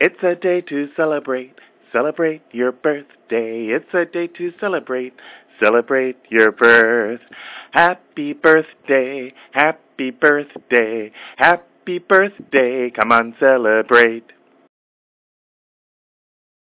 It's a day to celebrate. Celebrate your birthday. It's a day to celebrate. Celebrate your birth. Happy birthday. Happy birthday. Happy birthday. Come on, celebrate.